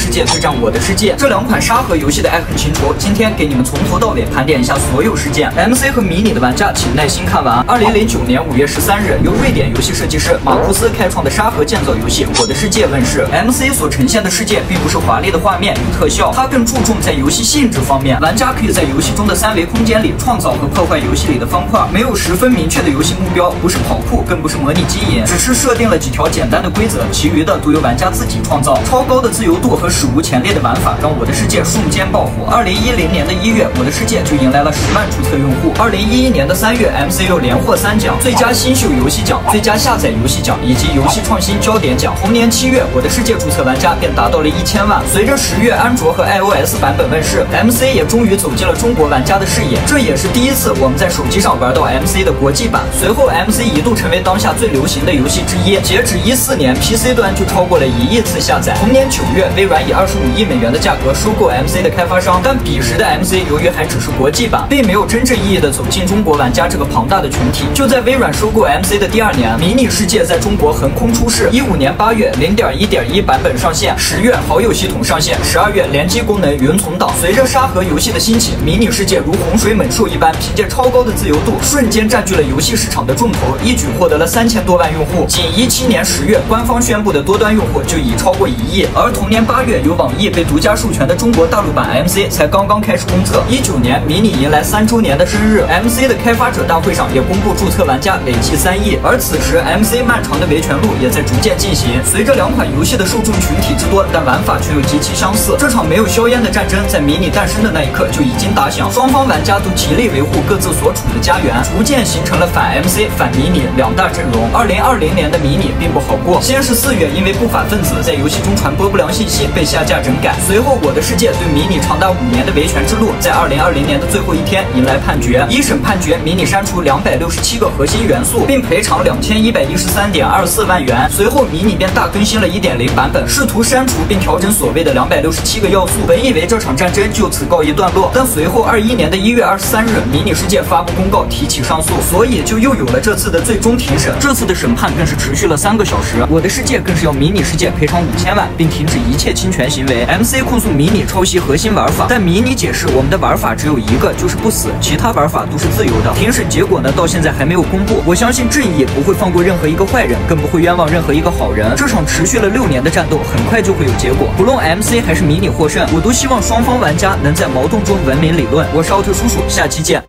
世界对战我的世界这两款沙盒游戏的爱恨情仇，今天给你们从头到尾盘点一下所有事件。MC 和迷你的玩家请耐心看完。二零零九年五月十三日，由瑞典游戏设计师马库斯开创的沙盒建造游戏《我的世界》问世。MC 所呈现的世界并不是华丽的画面与特效，它更注重在游戏性质方面。玩家可以在游戏中的三维空间里创造和破坏游戏里的方块，没有十分明确的游戏目标，不是跑酷，更不是模拟经营，只是设定了几条简单的规则，其余的都由玩家自己创造。超高的自由度和史无前例的玩法，让我的世界瞬间爆火。二零一零年的一月，我的世界就迎来了十万注册用户。二零一一年的三月，MC 又连获三奖：最佳新秀游戏奖、最佳下载游戏奖以及游戏创新焦点奖。同年七月，我的世界注册玩家便达到了一千万。随着十月安卓和 iOS 版本问世，MC 也终于走进了中国玩家的视野。这也是第一次我们在手机上玩到 MC 的国际版。随后，MC 一度成为当下最流行的游戏之一。截止一四年，PC 端就超过了一亿次下载。同年九月。微软以二十五亿美元的价格收购 MC 的开发商，但彼时的 MC 由于还只是国际版，并没有真正意义的走进中国玩家这个庞大的群体。就在微软收购 MC 的第二年，迷你世界在中国横空出世。一五年八月，零点一点一版本上线；十月，好友系统上线；十二月，联机功能云存档。随着沙盒游戏的兴起，迷你世界如洪水猛兽一般，凭借超高的自由度，瞬间占据了游戏市场的重头，一举获得了三千多万用户。仅一七年十月，官方宣布的多端用户就已超过一亿，而同年。八月，由网易被独家授权的中国大陆版 MC 才刚刚开始公测。一九年，迷你迎来三周年的生日，MC 的开发者大会上也公布注册玩家累计三亿。而此时，MC 漫长的维权路也在逐渐进行。随着两款游戏的受众群体之多，但玩法却又极其相似。这场没有硝烟的战争在迷你诞生的那一刻就已经打响，双方玩家都极力维护各自所处的家园，逐渐形成了反 MC、反迷你两大阵容。二零二零年的迷你并不好过，先是四月因为不法分子在游戏中传播不良信息。被下架整改，随后我的世界对迷你长达五年的维权之路，在二零二零年的最后一天迎来判决。一审判决迷你删除两百六十七个核心元素，并赔偿两千一百一十三点二四万元。随后迷你便大更新了一点零版本，试图删除并调整所谓的两百六十七个要素。本以为这场战争就此告一段落，但随后二一年的一月二十三日，迷你世界发布公告提起上诉，所以就又有了这次的最终庭审。这次的审判更是持续了三个小时，我的世界更是要迷你世界赔偿五千万，并停止一。一切侵权行为，MC 控诉迷你抄袭核心玩法，但迷你解释我们的玩法只有一个，就是不死，其他玩法都是自由的。庭审结果呢，到现在还没有公布。我相信正义不会放过任何一个坏人，更不会冤枉任何一个好人。这场持续了六年的战斗，很快就会有结果。不论 MC 还是迷你获胜，我都希望双方玩家能在矛盾中文明理论。我是奥特叔叔，下期见。